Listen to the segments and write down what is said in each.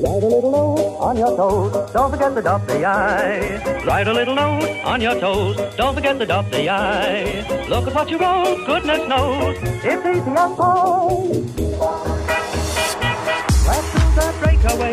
Write a little note on your toes, don't forget to dot the I. Write a little note on your toes, don't forget to dot the I. Look at what you wrote, goodness knows, it's easy as pie. Let's do the breakaway,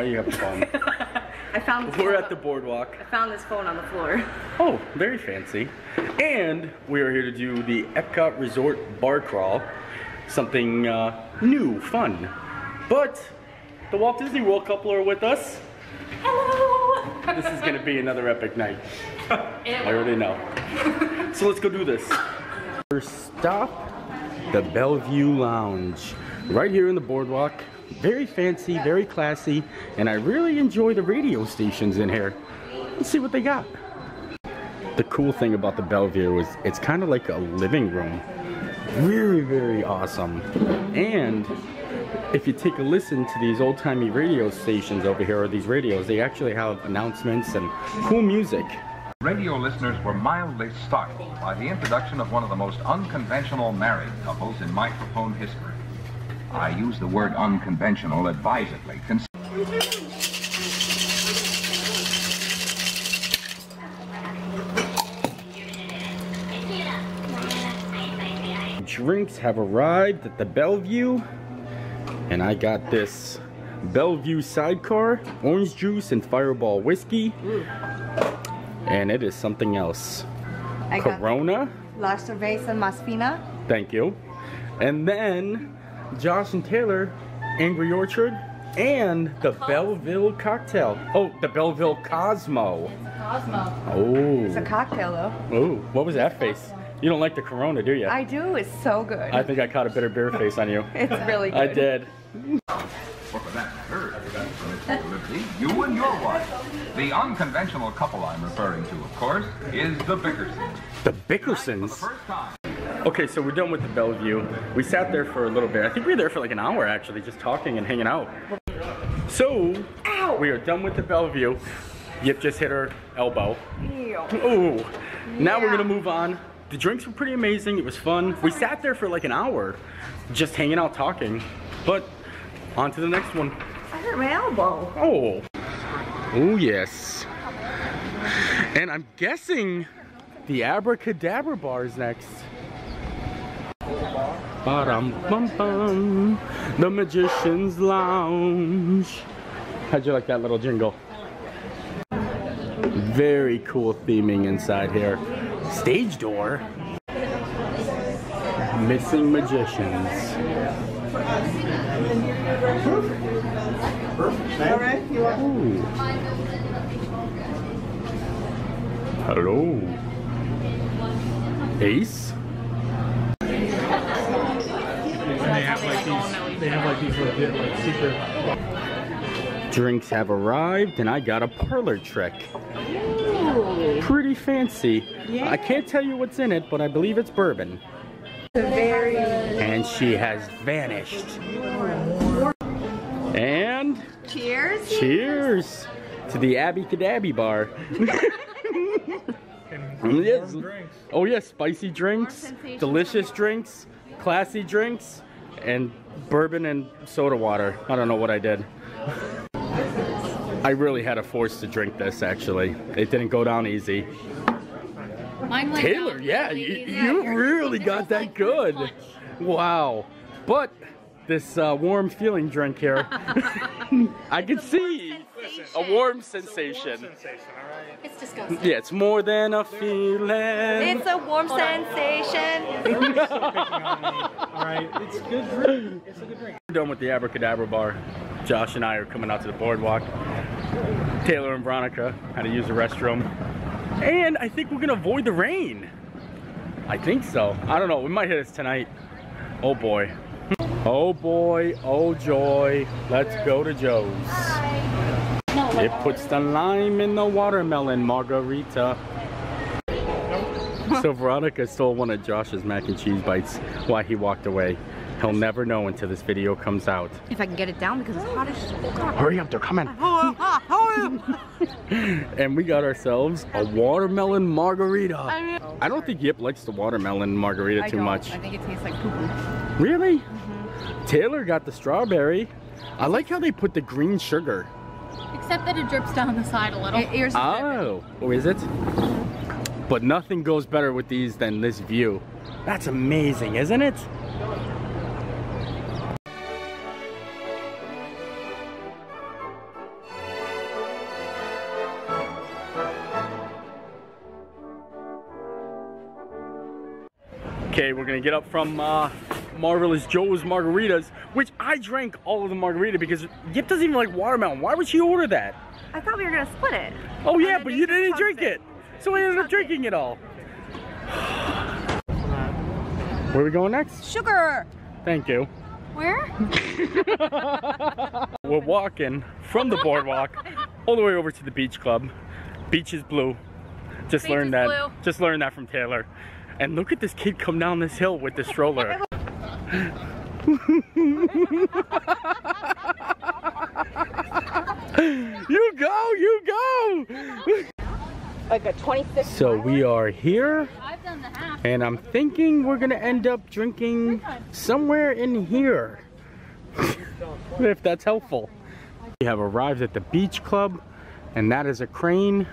why you having fun? I found this We're phone- at the boardwalk. I found this phone on the floor. Oh, very fancy. And we are here to do the Epcot Resort Bar Crawl. Something uh, new, fun. But the Walt Disney World couple are with us. Hello. This is gonna be another epic night. I already know. So let's go do this. First stop, the Bellevue Lounge. Right here in the boardwalk. Very fancy, very classy, and I really enjoy the radio stations in here. Let's see what they got. The cool thing about the Bellevue is it's kind of like a living room. Very, very awesome. And if you take a listen to these old-timey radio stations over here, or these radios, they actually have announcements and cool music. Radio listeners were mildly startled by the introduction of one of the most unconventional married couples in microphone history. I use the word unconventional advisedly. Cons- Drinks have arrived at the Bellevue, and I got this Bellevue sidecar, orange juice, and fireball whiskey. And it is something else. I got Corona, La Cerveza Más Fina. thank you. And then Josh and Taylor, Angry Orchard, and the Belleville cocktail. Oh, the Belleville Cosmo. Cosmo. Oh. It's a cocktail, though. Oh, what was that face? You don't like the Corona, do you? I do. It's so good. I think I caught a bitter beer face on you. it's really good. I did. or for that matter, Liberty, you and your wife. The unconventional couple I'm referring to, of course, is the Bickersons. The For the Bickersons. Okay, so we're done with the Bellevue. We sat there for a little bit. I think we were there for like an hour actually, just talking and hanging out. So, we are done with the Bellevue. Yip just hit her elbow. Ew. Ooh. Now we're gonna move on. The drinks were pretty amazing. It was fun. We sat there for like an hour, just hanging out talking. But on to the next one. I hurt my elbow. Oh. Oh yes. And I'm guessing the Abracadabra bar is next. Ba-dum bum bum. The Magician's Lounge. How'd you like that little jingle? Very cool theming inside here. Stage door. Missing Magicians. Ooh. Hello. Ace? And they have like these, they have like these legit like secret. Drinks have arrived and I got a parlor trick. Pretty fancy. I can't tell you what's in it, but I believe it's bourbon. Very. And she has vanished. And Cheers. cheers to the Abby Cadabby bar. Yes. drinks. Oh yes, spicy drinks, sensation. delicious drinks, classy drinks, and bourbon and soda water. I don't know what I did. I really had a force to drink this actually. It didn't go down easy. Mine Taylor, down yeah, really you, you really got that like good. Wow. But this uh, warm feeling drink here, I can see a warm sensation. Sensation, all right. It's disgusting. Yeah, it's more than a feeling. It's a warm sensation. All right, it's good drink. It's a good drink. We're done with the Abracadabra bar. Josh and I are coming out to the boardwalk. Taylor and Veronica had to use the restroom. And I think we're gonna avoid the rain. I think so. I don't know. We might hit us tonight. Oh boy. Oh boy. Oh joy. Let's go to Joe's. It puts the lime in the watermelon margarita. So Veronica stole one of Josh's mac and cheese bites while he walked away. He'll never know until this video comes out. If I can get it down because it's hot as Hurry up, they're coming. and we got ourselves a watermelon margarita. I don't think Yip likes the watermelon margarita too much. I think it tastes like poo poo. Really? Taylor got the strawberry. I like how they put the green sugar. Except that it drips down the side a little. Yours is Oh, oh, is it? But nothing goes better with these than this view. That's amazing, isn't it? Okay, we're gonna get up from uh, Marvelous Joe's Margaritas, which I drank all of the margarita because Yip doesn't even like watermelon. Why would she order that? I thought we were gonna split it. Oh yeah, but you didn't drink it. it. So we ended up drinking it all. Where are we going next? Sugar. Thank you. Where? We're walking from the boardwalk all the way over to the beach club. Beach is blue. Just Beach learned that. blue. Just learned that from Taylor. And look at this kid come down this hill with the stroller. you go, you go. Like a 26. So we are here I've done the half. and I'm thinking we're gonna end up drinking somewhere in here. if that's helpful. We have arrived at the beach club and that is a crane.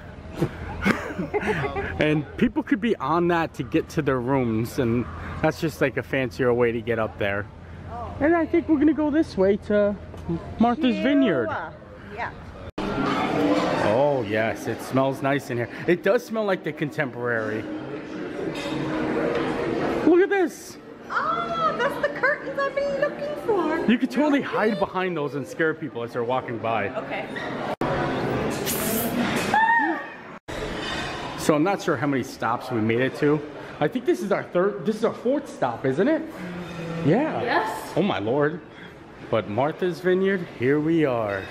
and people could be on that to get to their rooms and that's just like a fancier way to get up there. Oh. And I think we're gonna go this way to Martha's Vineyard. Yeah. Oh yes, it smells nice in here. It does smell like the contemporary. Look at this. Oh, that's the curtains I've been looking for. You could totally hide behind those and scare people as they're walking by. Okay. So I'm not sure how many stops we made it to. I think this is our third, this is our fourth stop, isn't it? Yeah. Yes. Oh my lord. But Martha's Vineyard, here we are.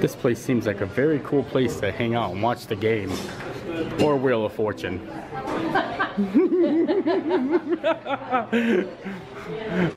This place seems like a very cool place to hang out and watch the game. Or Wheel of Fortune.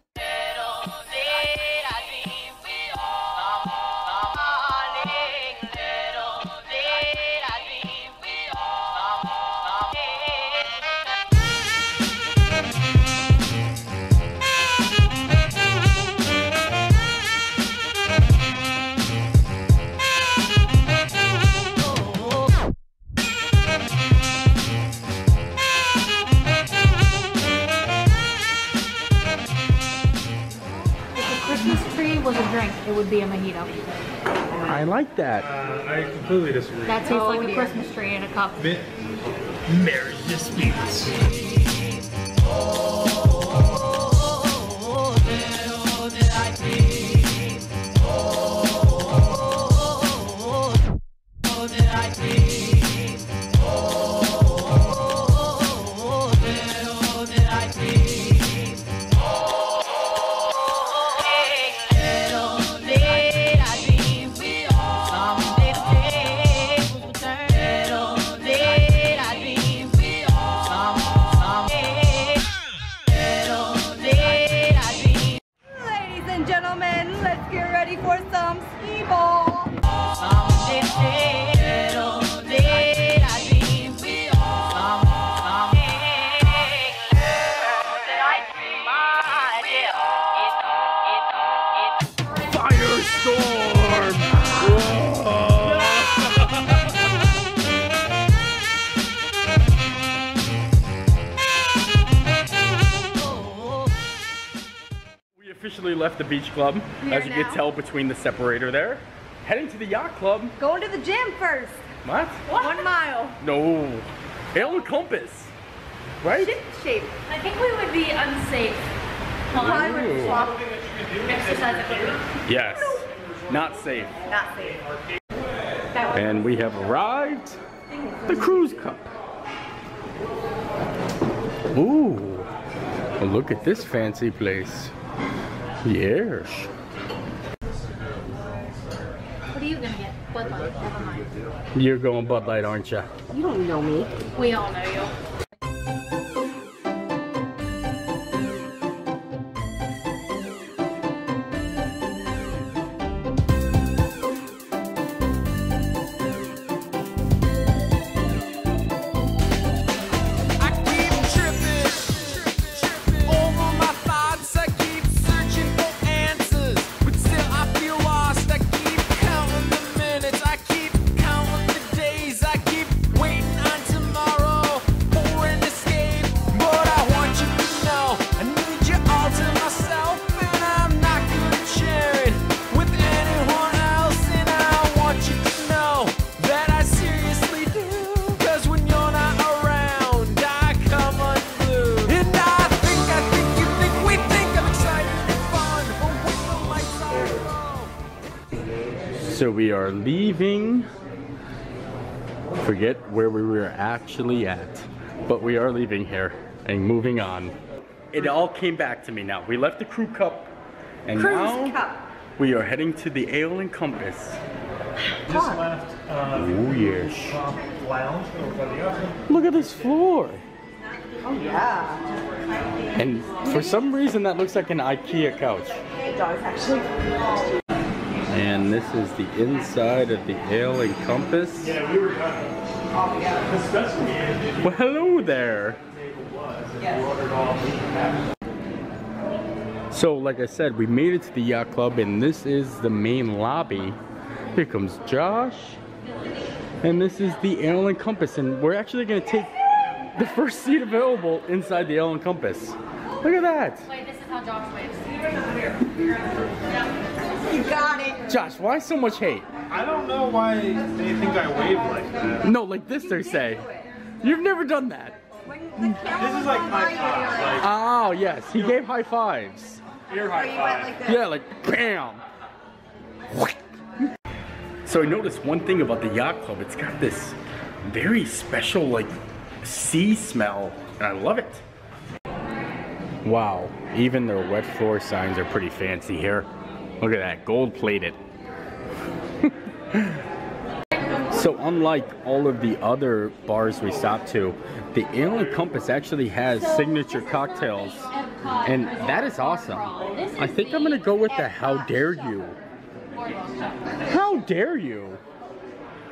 like that. Uh, I completely disagree. That tastes Oh, like a dear. Christmas tree in a cup. Bit Merry Disputes. Officially left the beach club, We as you now- can tell between the separator there. Heading to the yacht club. Going to the gym first. What? One mile. No. Ale and Compass. Right? Ship shape. I think we would be unsafe. Probably would Ooh. swap. Exercise equipment. Yes. Not safe. Not safe. And we have arrived. The Crew's Cup. Ooh, look at this fancy place. Yes. What are you gonna get? Bud Light. Never mind. You're going Bud Light, aren't you? You don't know me. We all know you. Are leaving. Forget where we were actually at, but we are leaving here and moving on. It all came back to me now. We left the crew cup, and Cruise now cup. we are heading to the Ale and Compass. Just left uh, Oh yes. lounge over by the oven. Look at this floor. Oh yeah. And for some reason that looks like an IKEA couch. It does actually. And this is the inside of the Ale and Compass. Yeah, we were done. Yeah. Especially if Well, hello there. you ordered all the So, like I said, we made it to the yacht club, and this is the main lobby. Here comes Josh, and this is the Ale and Compass, and we're actually gonna take the first seat available inside the Ale and Compass. Look at that, Wait, this is how Josh waves. You got it. Josh. Why so much hate? I don't know why they think I wave like that. No, like this they say. You've never done that. When the camera This is like on high by five, like Oh yes, he gave high fives. ear high five. like. Yeah, like bam. So I noticed one thing about the yacht club. It's got this very special like sea smell, and I love it. Wow, even their wet floor signs are pretty fancy here. Look at that, gold plated. so unlike all of the other bars we stopped to, the Ale and Compass actually has signature cocktails, and that is awesome. I think I'm gonna go with the How Dare You. How dare you?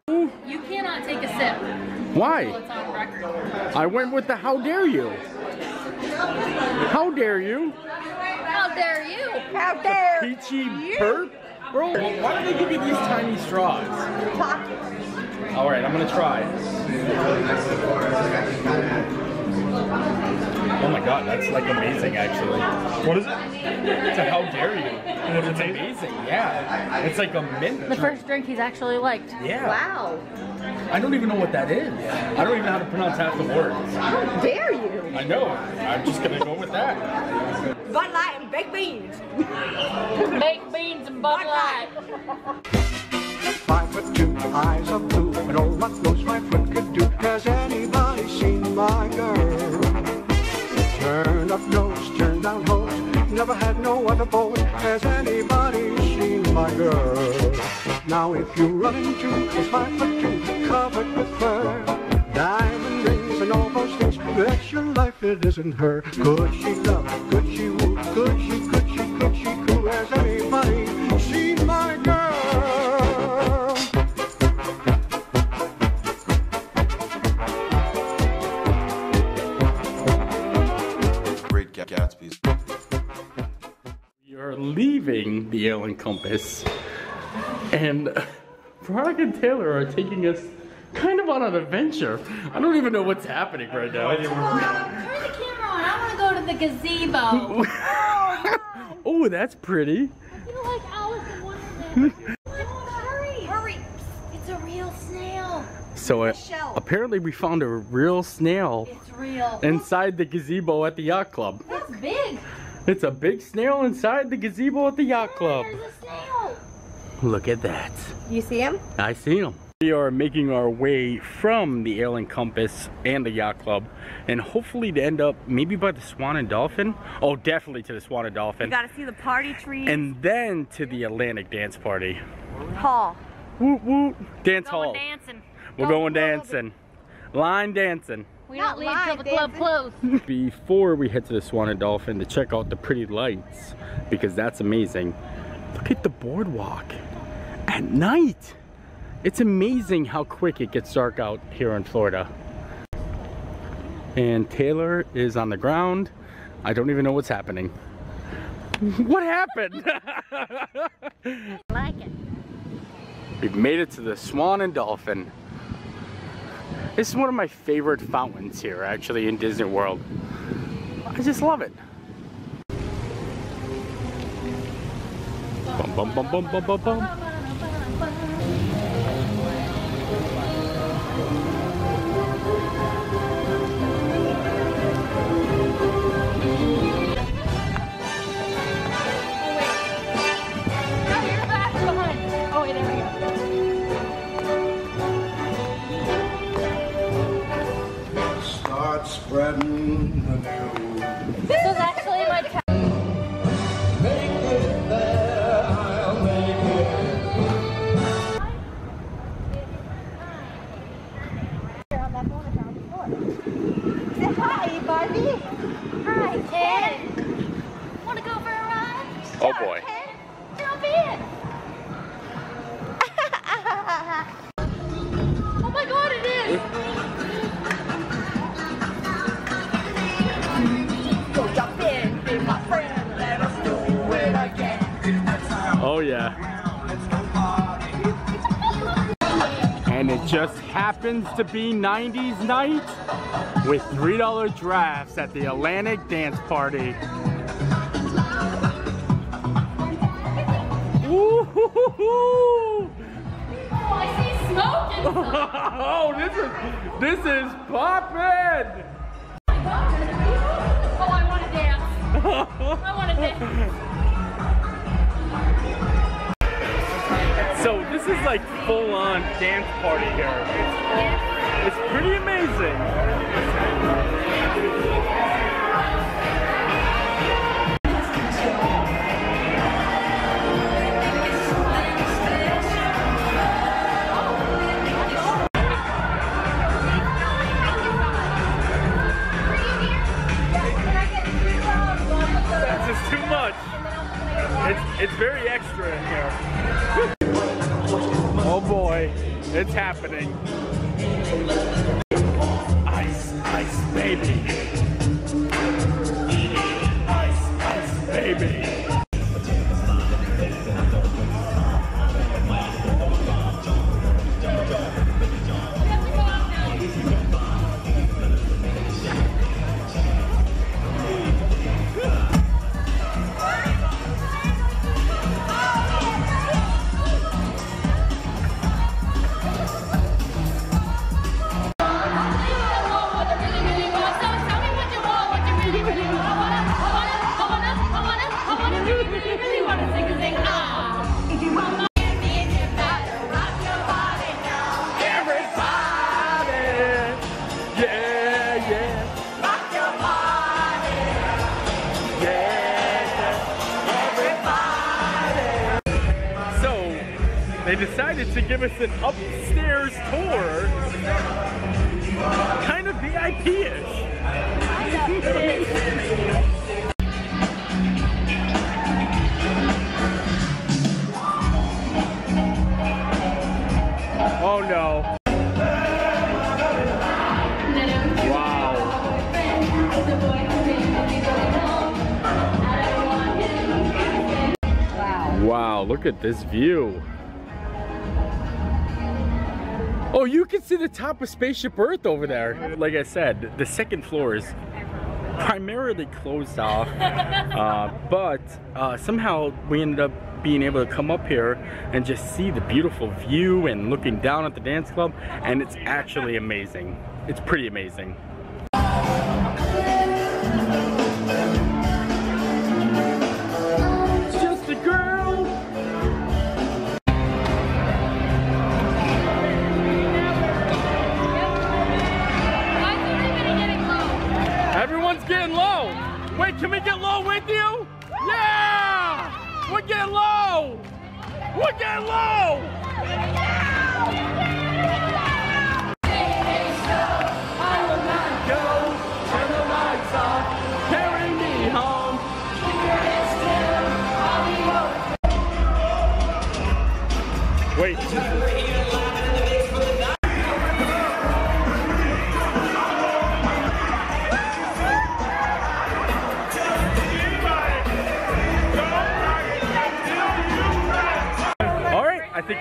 You cannot take a sip Why? it's on record. I went with the How Dare You. How dare you? How dare you? How dare Peachy burp? Bro, why do they give you these tiny straws? talk? All right, I'm gonna try. Oh my god, that's like amazing actually. What is it? It's a how dare you? It's amazing, yeah. It's like a mint. The first drink he's actually liked. Yeah. Wow. I don't even know what that is. I don't even know how to pronounce half the words. How dare you? I know. I'm just gonna go with that. Bud Light and baked beans. Baked beans and Bud Light. Five foot two, eyes of blue, and all what most my foot could do. Has anybody seen my girl? Turned up nose, turned down hose, never had no other boy. Has anybody seen my girl? Now if you run into a five foot two, covered with fur, that's it isn't her. Could she love? Could she woo? Could she? Could she? Could she? Cool? Has anybody seen my girl? Great Ga- Gatsby's. You're leaving the Ale Compass, and Veronica and Taylor are taking us kind of on an adventure. I don't even know what's happening right now. Turn the camera on. I want to go to the gazebo. oh, that's pretty. I feel like Alice in Wonderland. hurry, hurry. It's a real snail. So uh, apparently we found a real snail It's real. inside the gazebo at the yacht club. It's big. It's a big snail inside the gazebo at the yacht club. There's a snail. Look at that. You see him? I see him. We are making our way from the Ale and Compass and the Yacht Club and hopefully to end up maybe by the Swan and Dolphin. Oh, definitely to the Swan and Dolphin. You Dolphin. gotta see the party tree. And then to the Atlantic Dance Party. Hall. Woot woot. Dance Going hall. dancing. We're going dancing. Line dancing. We Not don't leave till the club dancing. closed. Before we head to the Swan and Dolphin to check out the pretty lights because that's amazing. Look at the boardwalk at night. It's amazing how quick it gets dark out here in Florida. And Taylor is on the ground. I don't even know what's happening. What happened? like it. We've made it to the Swan and Dolphin. This is one of my favorite fountains here, actually, in Disney World. I just love it. Bum, bum, bum, bum, bum, bum, bum. This was actually my child. Make it there, I'll make it. Say hi, Barbie. Hi, Ted. Want to go for a ride? Oh boy. Ted, just happens to be 90s night with $3 drafts at the Atlantic Dance Party. Woo-hoo-hoo-hoo! Oh, I see smoke. Oh, this is this is poppin'! Oh, I want to dance. I want to dance. So this is like full on dance party here. It's, pretty amazing. This is too much. It's it's very extra in here. Oh boy, it's happening. Ice, ice, baby. Decided to give us an upstairs tour, kind of VIP-ish. Oh no. Wow. Wow, look at this view. Oh, you can see the top of Spaceship Earth over there. Like I said, the second floor is primarily closed off, uh, but uh, somehow we ended up being able to come up here and just see the beautiful view and looking down at the dance club, and it's actually amazing. It's pretty amazing.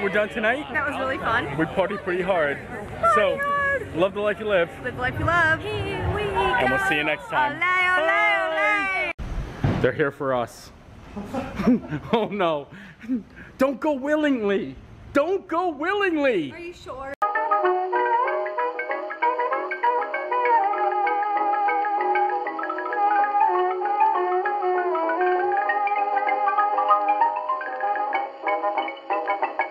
We're done tonight. That was really fun. We party pretty hard. Oh so, love the life you live. Live the life you love. Here we And we'll see you next time. Ole, ole, ole. They're here for us. oh no. Don't go willingly. Don't go willingly. Are you sure?